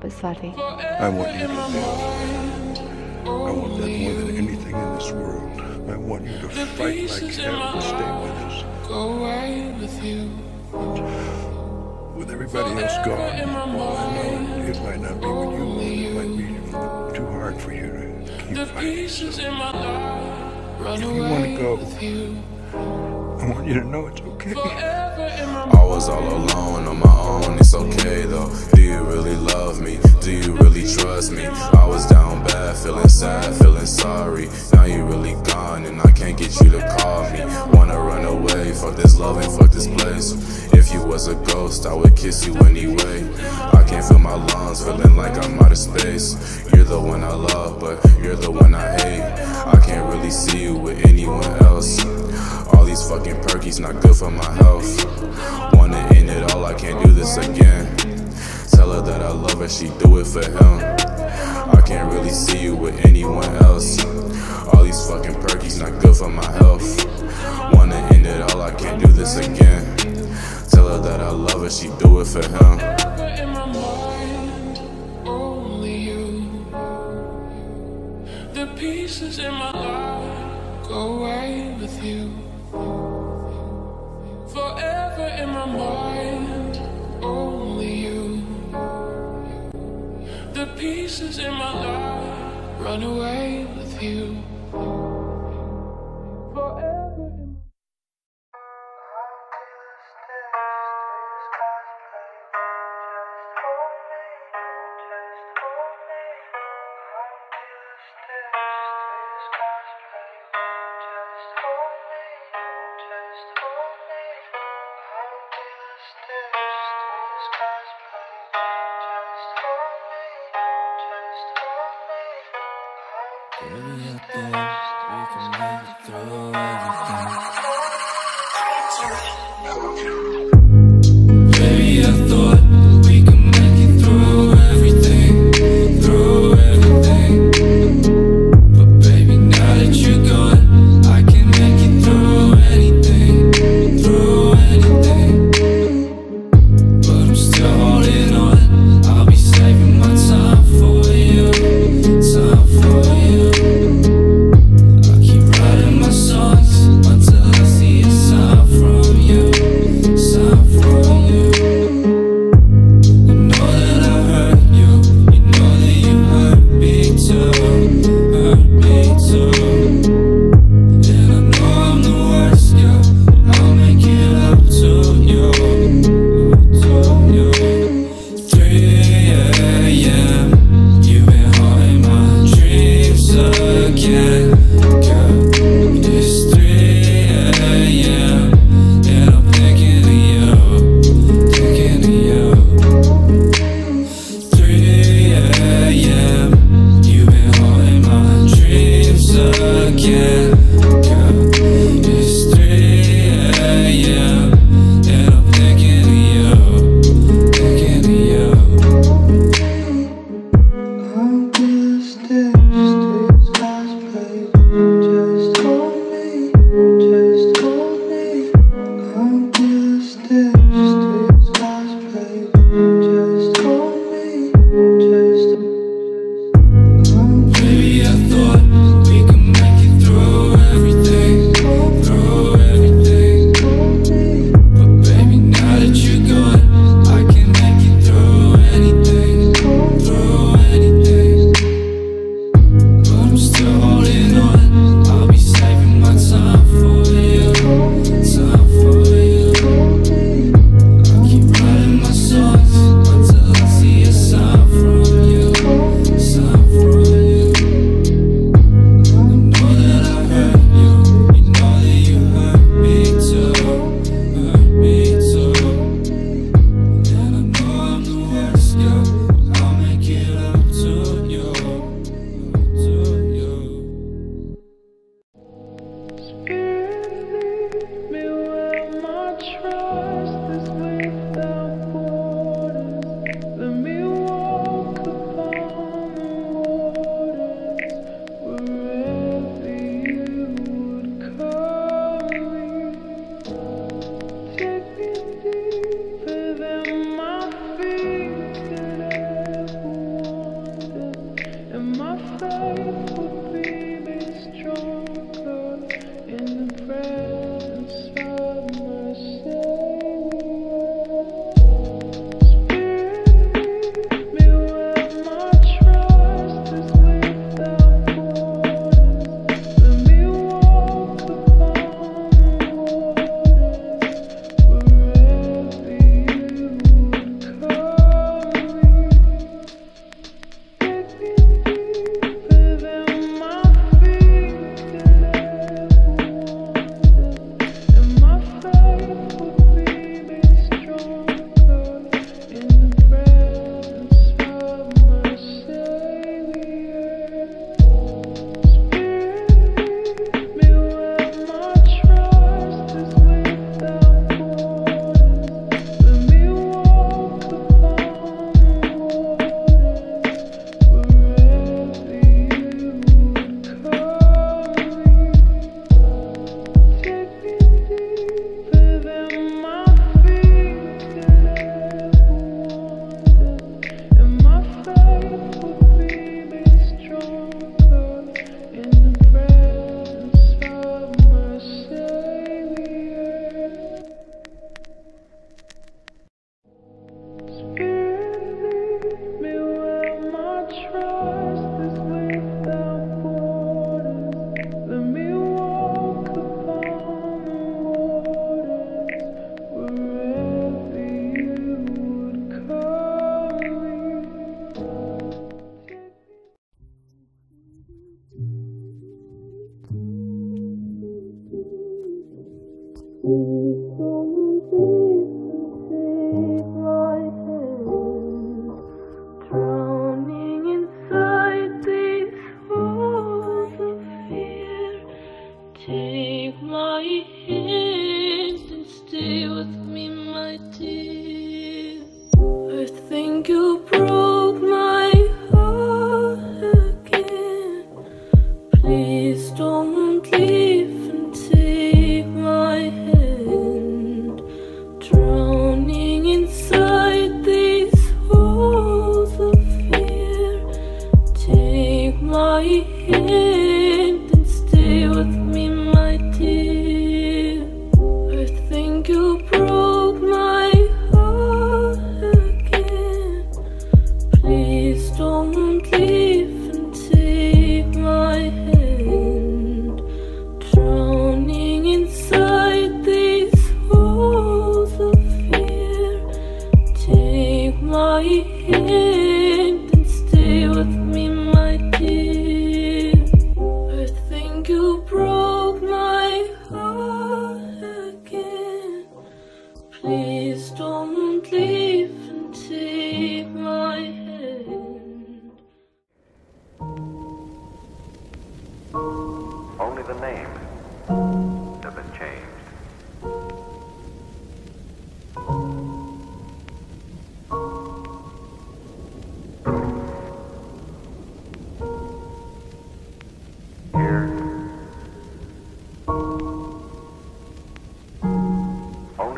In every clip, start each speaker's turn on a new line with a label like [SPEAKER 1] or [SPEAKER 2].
[SPEAKER 1] But Swati,
[SPEAKER 2] I want you to live. I want that more than anything in this world. I want you to fight like hell to stay with us.
[SPEAKER 3] Go away with you.
[SPEAKER 2] With everybody else gone, all I know it might not be what you want. It might be too hard for you to keep fighting. If you want
[SPEAKER 3] to
[SPEAKER 2] go, I want you to know it's okay.
[SPEAKER 4] I was all alone on my own, it's okay though. Do you really love me? Do you really trust me? I was down bad, feeling sad, feeling sorry. Now you really gone, and I can't get you to call me. Wanna run away, fuck this love and fuck this place. If you was a ghost, I would kiss you anyway. I can't feel my lungs, feeling like I'm out of space. You're the one I love, but you're the one I hate. I can't really see you with anyone else. These fucking perkies not good for my health. Wanna end it all, I can't do this again. Tell her that I love her, she do it for him. I can't really see you with anyone else. All these fucking perkies not good for my health. Wanna end it all, I can't do this again. Tell her that I love her, she do it for him.
[SPEAKER 3] pieces in my in my mind. Only you. The pieces in my life run away with you.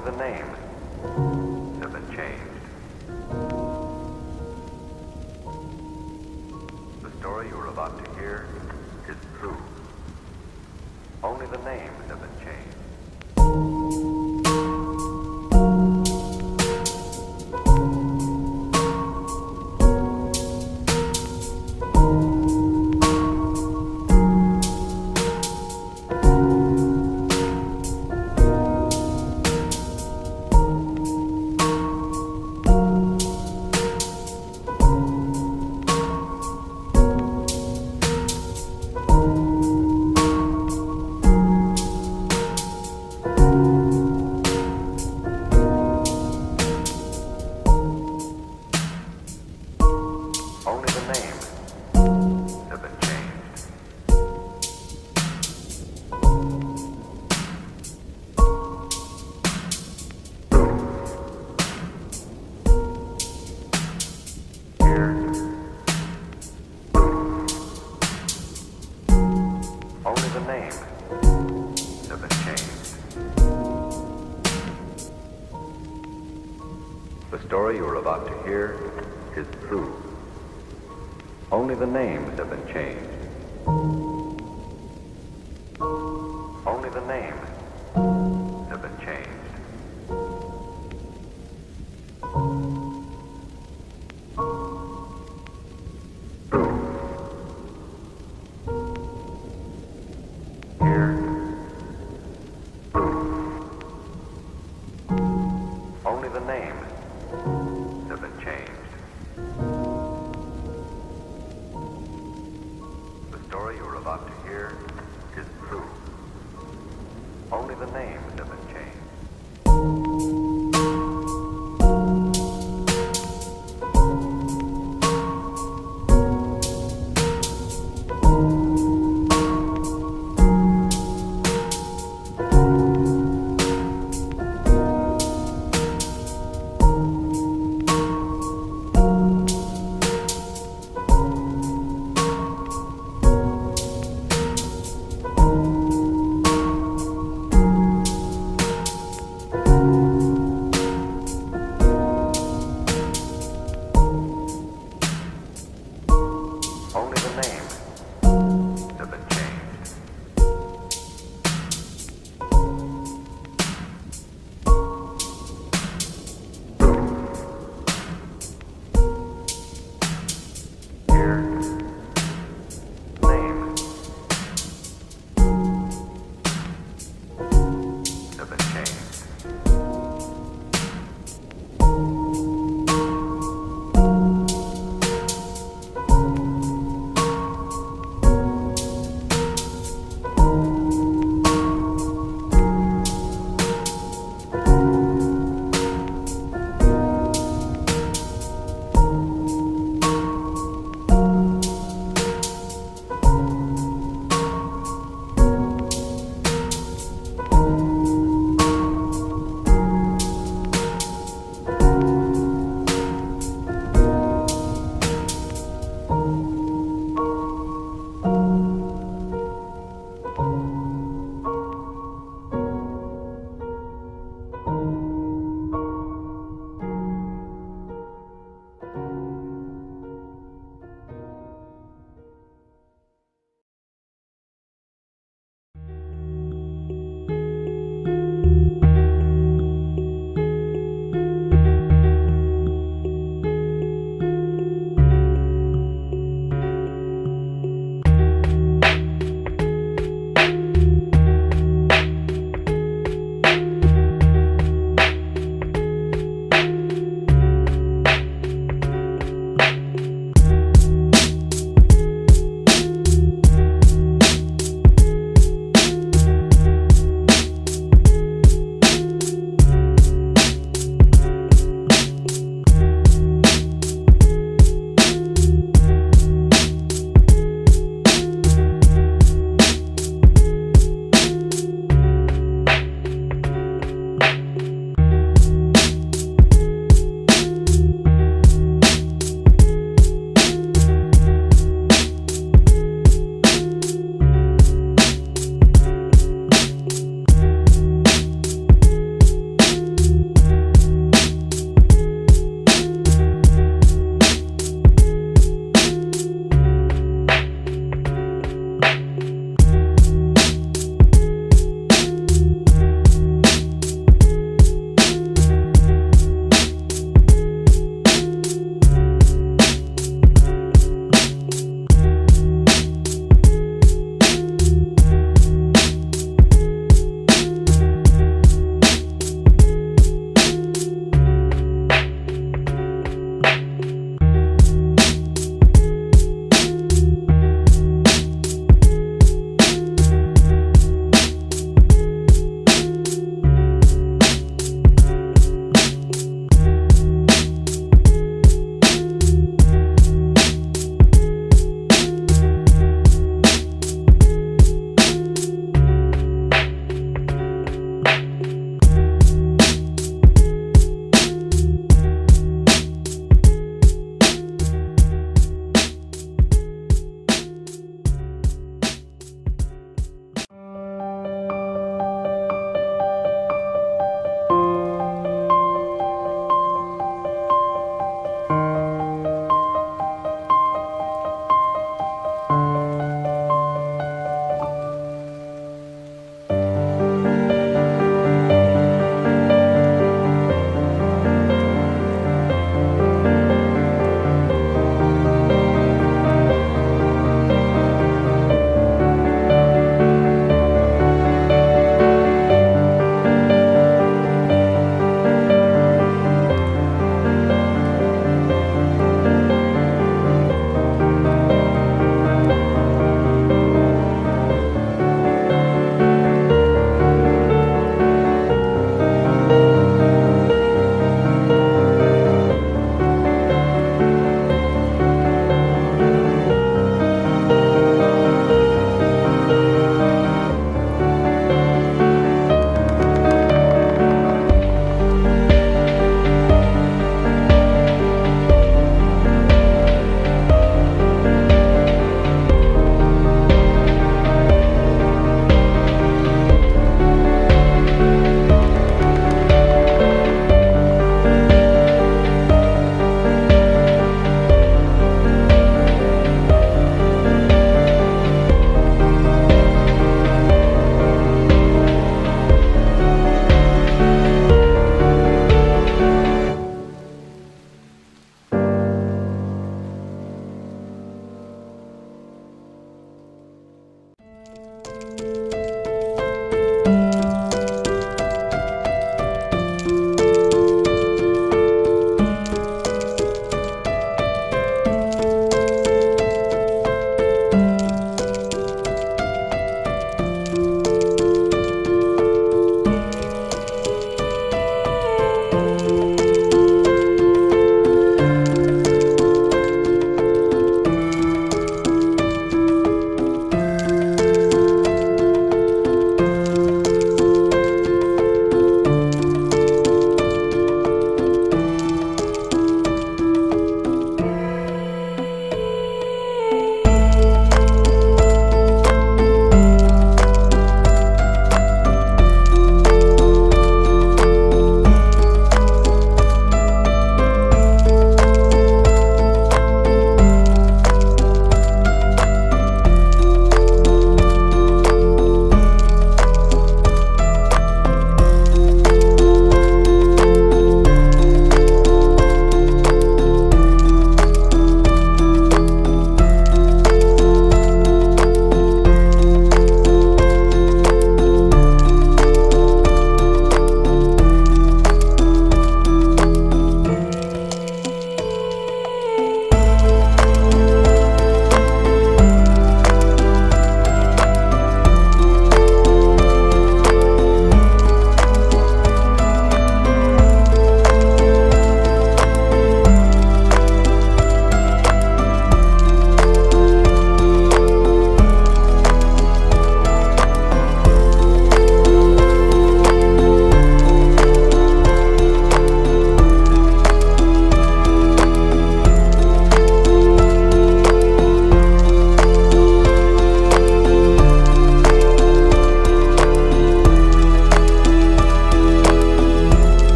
[SPEAKER 1] only the names have been changed. The story you are about to hear here is true. Only the names have been changed. is true. Only the name
[SPEAKER 5] limits.